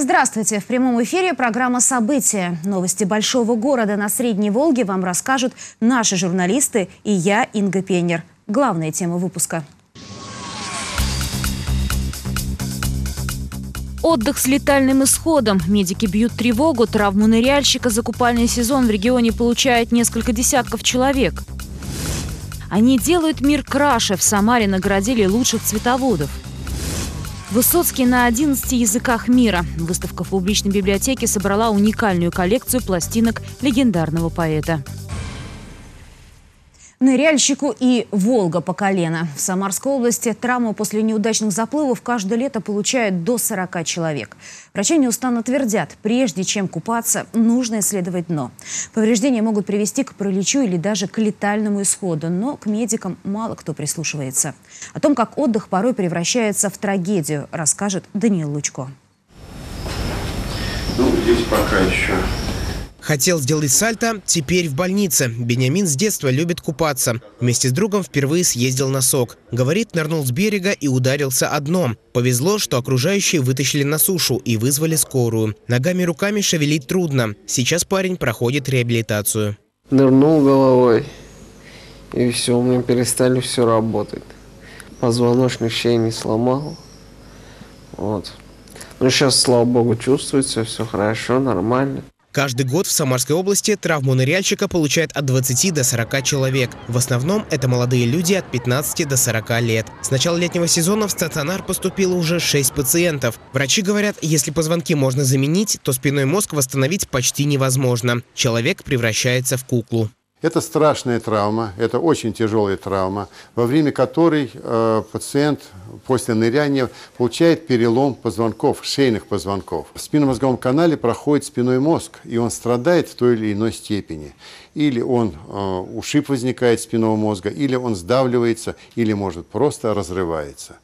Здравствуйте! В прямом эфире программа «События». Новости большого города на Средней Волге вам расскажут наши журналисты и я, Инга Пенер. Главная тема выпуска. Отдых с летальным исходом. Медики бьют тревогу. Травму ныряльщика за купальный сезон в регионе получает несколько десятков человек. Они делают мир краше. В Самаре наградили лучших цветоводов. Высоцкий на 11 языках мира. Выставка в публичной библиотеке собрала уникальную коллекцию пластинок легендарного поэта. Ныряльщику и Волга по колено. В Самарской области травму после неудачных заплывов каждое лето получают до 40 человек. Врачи неустанно твердят, прежде чем купаться, нужно исследовать дно. Повреждения могут привести к параличу или даже к летальному исходу, но к медикам мало кто прислушивается. О том, как отдых порой превращается в трагедию, расскажет Даниил Лучко. Ну, здесь пока еще Хотел сделать сальто, теперь в больнице. Бениамин с детства любит купаться. Вместе с другом впервые съездил на сок. Говорит, нырнул с берега и ударился о дно. Повезло, что окружающие вытащили на сушу и вызвали скорую. Ногами и руками шевелить трудно. Сейчас парень проходит реабилитацию. Нырнул головой, и все, у меня перестали все работать. Позвоночник шеи не сломал. Вот. Ну, сейчас, слава богу, чувствуется, все хорошо, нормально. Каждый год в Самарской области травму ныряльщика получают от 20 до 40 человек. В основном это молодые люди от 15 до 40 лет. С начала летнего сезона в стационар поступило уже 6 пациентов. Врачи говорят, если позвонки можно заменить, то спиной мозг восстановить почти невозможно. Человек превращается в куклу. Это страшная травма, это очень тяжелая травма, во время которой э, пациент после ныряния получает перелом позвонков, шейных позвонков. В спинномозговом канале проходит спиной мозг, и он страдает в той или иной степени. Или он, э, ушиб возникает спинного мозга, или он сдавливается, или, может, просто разрывается.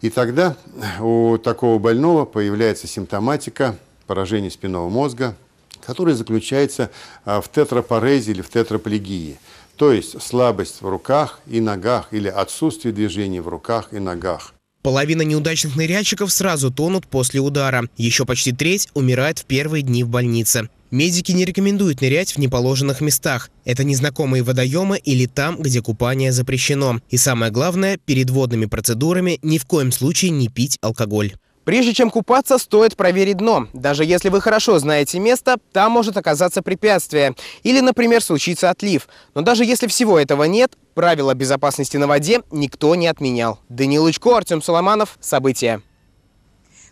И тогда у такого больного появляется симптоматика поражения спинного мозга, который заключается а, в тетрапорезе или в тетраплегии. То есть слабость в руках и ногах или отсутствие движения в руках и ногах. Половина неудачных ныряльщиков сразу тонут после удара. Еще почти треть умирает в первые дни в больнице. Медики не рекомендуют нырять в неположенных местах. Это незнакомые водоемы или там, где купание запрещено. И самое главное, перед водными процедурами ни в коем случае не пить алкоголь. Прежде чем купаться, стоит проверить дно. Даже если вы хорошо знаете место, там может оказаться препятствие. Или, например, случится отлив. Но даже если всего этого нет, правила безопасности на воде никто не отменял. Даниил Лучко, Артем Соломанов. События.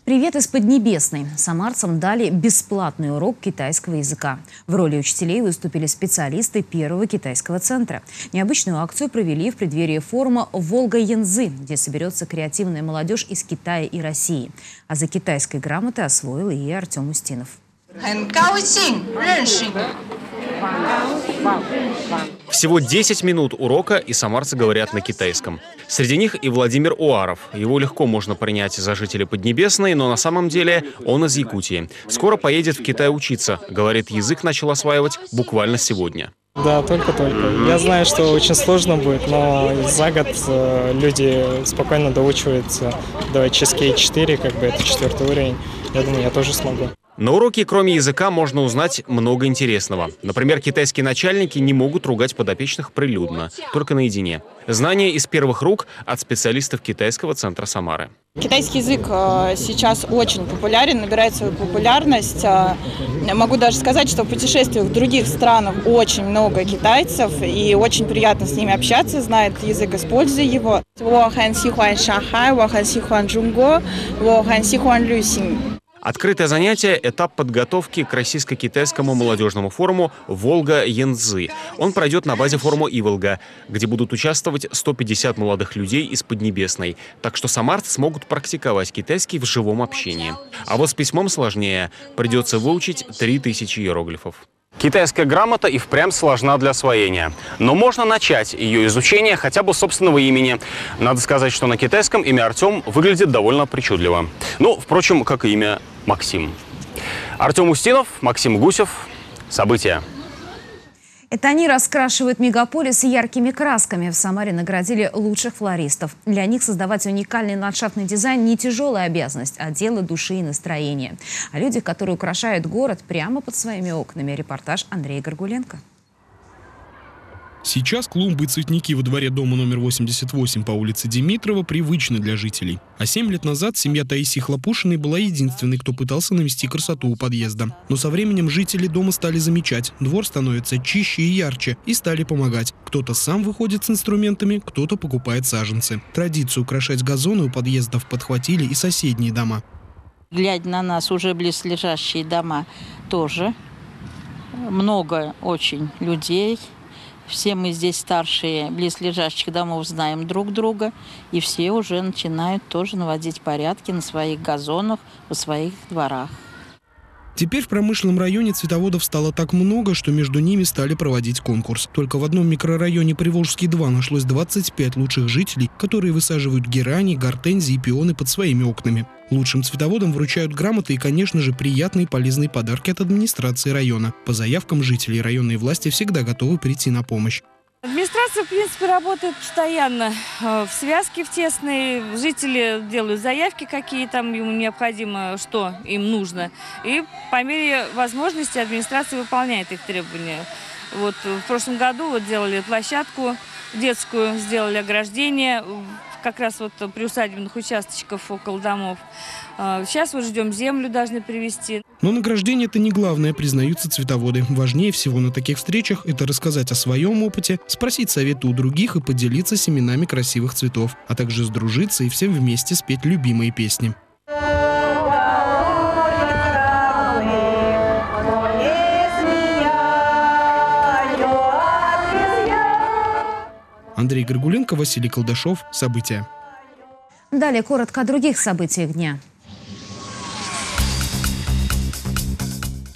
Привет из Поднебесной. Самарцам дали бесплатный урок китайского языка. В роли учителей выступили специалисты первого китайского центра. Необычную акцию провели в преддверии форума «Волга-Янзы», где соберется креативная молодежь из Китая и России. А за китайской грамотой освоил и Артем Устинов. 很高兴认识你。 Всего 10 минут урока, и самарцы говорят на китайском. Среди них и Владимир Уаров. Его легко можно принять за жителя Поднебесной, но на самом деле он из Якутии. Скоро поедет в Китай учиться. Говорит, язык начал осваивать буквально сегодня. Да, только-только. Я знаю, что очень сложно будет, но за год э, люди спокойно доучиваются до HSK 4, как бы это четвертый уровень. Я думаю, я тоже смогу. На уроке, кроме языка, можно узнать много интересного. Например, китайские начальники не могут ругать подопечных прилюдно, только наедине. Знания из первых рук от специалистов китайского центра Самары. Китайский язык э, сейчас очень популярен, набирает свою популярность. Э, могу даже сказать, что в путешествиях в других странах очень много китайцев, и очень приятно с ними общаться, знает язык, используя его. 我很喜欢上海，我很喜欢中国，我很喜欢旅行。 Открытое занятие – этап подготовки к российско-китайскому молодежному форуму «Волга-Янцзы». Он пройдет на базе форума «Иволга», где будут участвовать 150 молодых людей из Поднебесной. Так что самарцы смогут практиковать китайский в живом общении. А вот с письмом сложнее. Придется выучить 3000 иероглифов. Китайская грамота и впрямь сложна для освоения. Но можно начать ее изучение хотя бы собственного имени. Надо сказать, что на китайском имя Артем выглядит довольно причудливо. Ну, впрочем, как и имя Максим. Артем Устинов, Максим Гусев. События. Это они раскрашивают мегаполис яркими красками. В Самаре наградили лучших флористов. Для них создавать уникальный ландшафтный дизайн не тяжелая обязанность, а дело души и настроения. А люди, которые украшают город прямо под своими окнами. Репортаж Андрея Горгуленко. Сейчас клумбы и цветники во дворе дома номер 88 по улице Димитрова привычны для жителей. А 7 лет назад семья Таисии Хлопушиной была единственной, кто пытался навести красоту у подъезда. Но со временем жители дома стали замечать, двор становится чище и ярче, и стали помогать. Кто-то сам выходит с инструментами, кто-то покупает саженцы. Традицию украшать газоны у подъездов подхватили и соседние дома. Глядя на нас, уже близлежащие дома тоже. Много очень людей – все мы здесь старшие близлежащих домов знаем друг друга, и все уже начинают тоже наводить порядки на своих газонах, в своих дворах. Теперь в промышленном районе цветоводов стало так много, что между ними стали проводить конкурс. Только в одном микрорайоне Приволжский-2 нашлось 25 лучших жителей, которые высаживают герани, гортензии и пионы под своими окнами. Лучшим цветоводам вручают грамоты и, конечно же, приятные и полезные подарки от администрации района. По заявкам жителей районные власти всегда готовы прийти на помощь. Администрация, в принципе, работает постоянно э, в связке в тесной. Жители делают заявки, какие там ему необходимо, что им нужно. И по мере возможности администрация выполняет их требования. Вот в прошлом году вот делали площадку детскую, сделали ограждение как раз вот приусадебных участочков около домов. А, сейчас вот ждем землю, должны привезти. Но награждение это не главное, признаются цветоводы. Важнее всего на таких встречах это рассказать о своем опыте, спросить советы у других и поделиться семенами красивых цветов, а также сдружиться и всем вместе спеть любимые песни. Андрей Горгуленко, Василий Колдашов. События. Далее коротко о других событиях дня.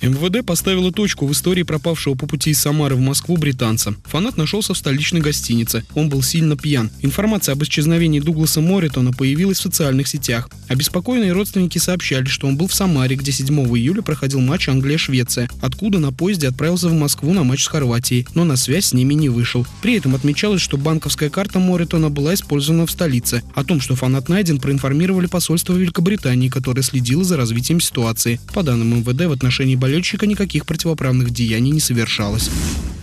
МВД поставила точку в истории пропавшего по пути из Самары в Москву британца. Фанат нашелся в столичной гостинице. Он был сильно пьян. Информация об исчезновении Дугласа Моритона появилась в социальных сетях. Обеспокоенные родственники сообщали, что он был в Самаре, где 7 июля проходил матч Англия-Швеция, откуда на поезде отправился в Москву на матч с Хорватией, но на связь с ними не вышел. При этом отмечалось, что банковская карта Моритона была использована в столице. О том, что фанат найден, проинформировали посольство Великобритании, которое следило за развитием ситуации. По данным МВД, в отношении болельщиков болельщика никаких противоправных деяний не совершалось.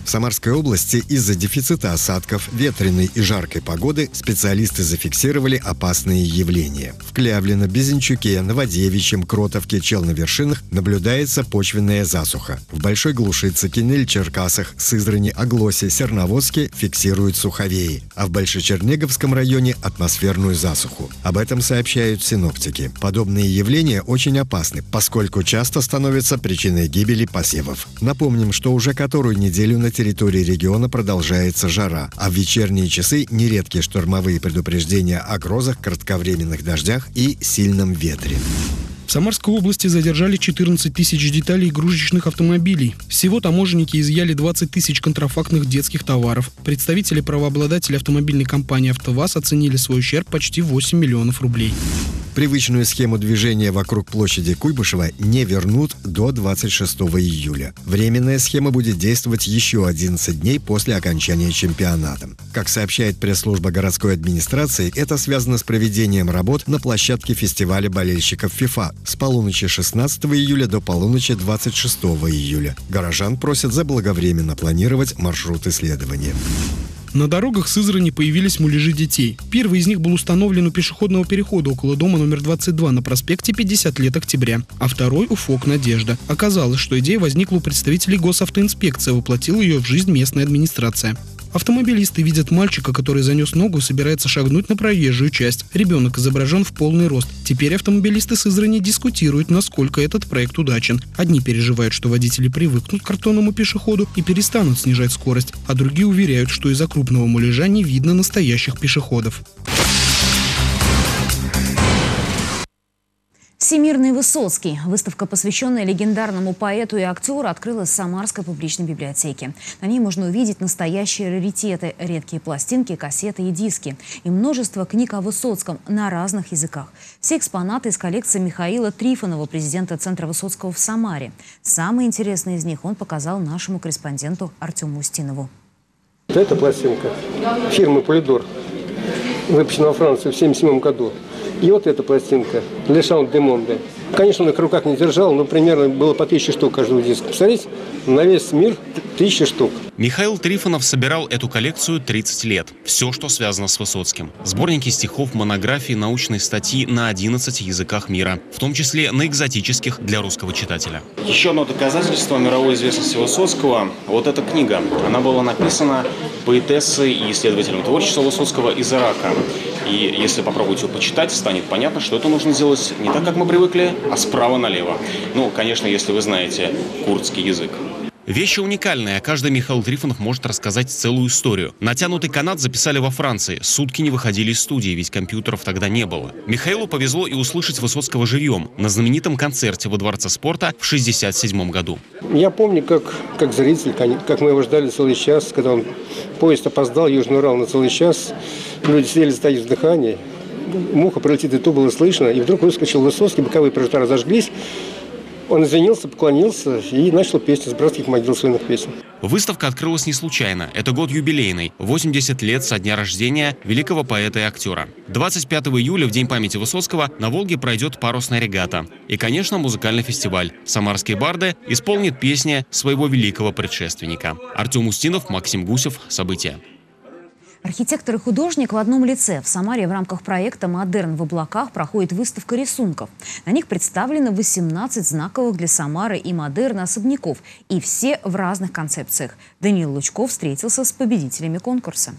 В Самарской области из-за дефицита осадков, ветреной и жаркой погоды специалисты зафиксировали опасные явления. В Клявлино, Безенчуке, Новодевичьем, Кротовке, Челновершинах наблюдается почвенная засуха. В Большой Глушице, Кинель, Черкасах, Сызрани, Оглосе, Серноводске фиксируют суховеи, а в Большечернеговском районе атмосферную засуху. Об этом сообщают синоптики. Подобные явления очень опасны, поскольку часто становятся причиной гибели посевов. Напомним, что уже которую неделю на территории региона продолжается жара, а в вечерние часы нередкие штормовые предупреждения о грозах, кратковременных дождях и сильном ветре. В Самарской области задержали 14 тысяч деталей игрушечных автомобилей. Всего таможенники изъяли 20 тысяч контрафактных детских товаров. Представители правообладателей автомобильной компании «АвтоВАЗ» оценили свой ущерб почти 8 миллионов рублей. Привычную схему движения вокруг площади Куйбышева не вернут до 26 июля. Временная схема будет действовать еще 11 дней после окончания чемпионата. Как сообщает пресс-служба городской администрации, это связано с проведением работ на площадке фестиваля болельщиков ФИФА с полуночи 16 июля до полуночи 26 июля. Горожан просят заблаговременно планировать маршрут исследования. На дорогах Сызрани появились муляжи детей. Первый из них был установлен у пешеходного перехода около дома номер 22 на проспекте 50 лет октября, а второй у ФОК «Надежда». Оказалось, что идея возникла у представителей госавтоинспекции, воплотила ее в жизнь местная администрация. Автомобилисты видят мальчика, который занес ногу собирается шагнуть на проезжую часть. Ребенок изображен в полный рост. Теперь автомобилисты с Израни дискутируют, насколько этот проект удачен. Одни переживают, что водители привыкнут к картонному пешеходу и перестанут снижать скорость, а другие уверяют, что из-за крупного муляжа не видно настоящих пешеходов. Всемирный Высоцкий. Выставка, посвященная легендарному поэту и актеру, открылась в Самарской публичной библиотеке. На ней можно увидеть настоящие раритеты, редкие пластинки, кассеты и диски. И множество книг о Высоцком на разных языках. Все экспонаты из коллекции Михаила Трифонова, президента Центра Высоцкого в Самаре. Самые интересные из них он показал нашему корреспонденту Артему Устинову. Это пластинка фирмы «Полидор», выпущена во Франции в 1977 году. И вот эта пластинка «Le Chant de Monde». Конечно, он их в руках не держал, но примерно было по тысяче штук каждого диска. Посмотрите, на весь мир тысяча штук. Михаил Трифонов собирал эту коллекцию 30 лет. Все, что связано с Высоцким. Сборники стихов, монографии, научные статьи на 11 языках мира, в том числе на экзотических для русского читателя. Еще одно доказательство мировой известности Высоцкого – вот эта книга. Она была написана поэтессой и исследователем творчества Высоцкого из Ирака. И если попробовать его почитать, станет понятно, что это нужно делать не так, как мы привыкли, а справа налево. Ну, конечно, если вы знаете курдский язык. Вещи уникальные, а каждый Михаил Трифонов может рассказать целую историю. Натянутый канат записали во Франции. Сутки не выходили из студии, ведь компьютеров тогда не было. Михаилу повезло и услышать Высоцкого живьем на знаменитом концерте во Дворце спорта в 1967 году. Я помню, как, как зритель, как мы его ждали целый час, когда он поезд опоздал, Южный Урал на целый час. Люди сидели, в дыхании. Муха пролетит, и то было слышно. И вдруг выскочил Высоцкий, боковые прожектора разожглись. Он извинился, поклонился и начал песню с братских могил своих песен. Выставка открылась не случайно. Это год юбилейный. 80 лет со дня рождения великого поэта и актера. 25 июля, в День памяти Высоцкого, на Волге пройдет парусная регата. И, конечно, музыкальный фестиваль. Самарские барды исполнят песни своего великого предшественника. Артем Устинов, Максим Гусев. События. Архитектор и художник в одном лице. В Самаре в рамках проекта «Модерн в облаках» проходит выставка рисунков. На них представлено 18 знаковых для Самары и модерна особняков. И все в разных концепциях. Даниил Лучков встретился с победителями конкурса.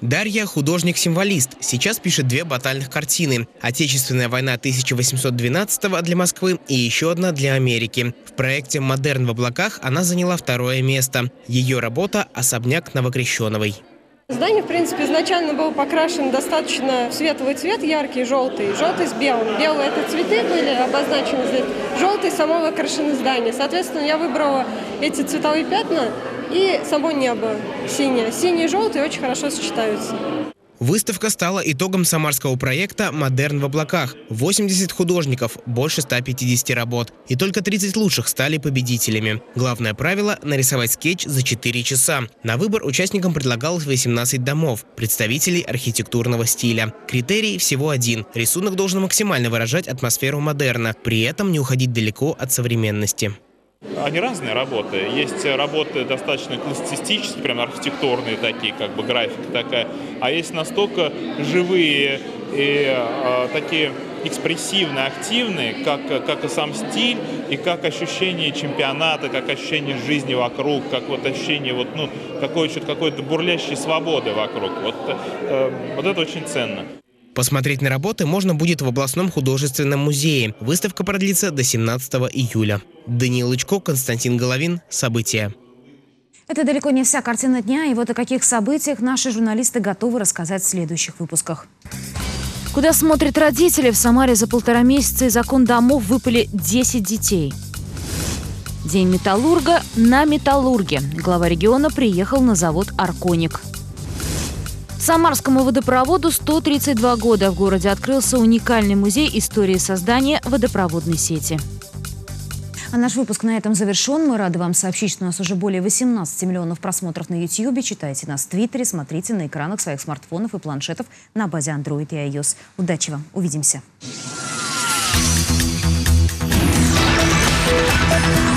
Дарья – художник-символист. Сейчас пишет две батальных картины. «Отечественная война 1812 для Москвы и еще одна для Америки. В проекте «Модерн в облаках» она заняла второе место. Ее работа – «Особняк Новокрещеновой». Здание, в принципе, изначально было покрашено достаточно в светлый цвет, яркий, желтый, желтый с белым. Белые это цветы были обозначены желтый само выкрашено здание. Соответственно, я выбрала эти цветовые пятна и само небо синее. Синий и желтый очень хорошо сочетаются. Выставка стала итогом самарского проекта «Модерн в облаках». 80 художников, больше 150 работ. И только 30 лучших стали победителями. Главное правило – нарисовать скетч за 4 часа. На выбор участникам предлагалось 18 домов, представителей архитектурного стиля. Критерий всего один – рисунок должен максимально выражать атмосферу модерна, при этом не уходить далеко от современности. Они разные работы. Есть работы достаточно классицистические, прям архитектурные такие, как бы графика такая. А есть настолько живые и э, такие экспрессивные, активные, как, как и сам стиль, и как ощущение чемпионата, как ощущение жизни вокруг, как вот ощущение вот, ну, какой-то какой-то бурлящей свободы вокруг. Вот, э, вот это очень ценно. Посмотреть на работы можно будет в областном художественном музее. Выставка продлится до 17 июля. Даниил Лычко, Константин Головин. События. Это далеко не вся картина дня, и вот о каких событиях наши журналисты готовы рассказать в следующих выпусках. Куда смотрят родители? В Самаре за полтора месяца из окон домов выпали 10 детей. День металлурга на металлурге. Глава региона приехал на завод «Арконик». Самарскому водопроводу 132 года. В городе открылся уникальный музей истории создания водопроводной сети. А наш выпуск на этом завершен. Мы рады вам сообщить, что у нас уже более 18 миллионов просмотров на YouTube. Читайте нас в Твиттере, смотрите на экранах своих смартфонов и планшетов на базе Android и iOS. Удачи вам. Увидимся. Thank you.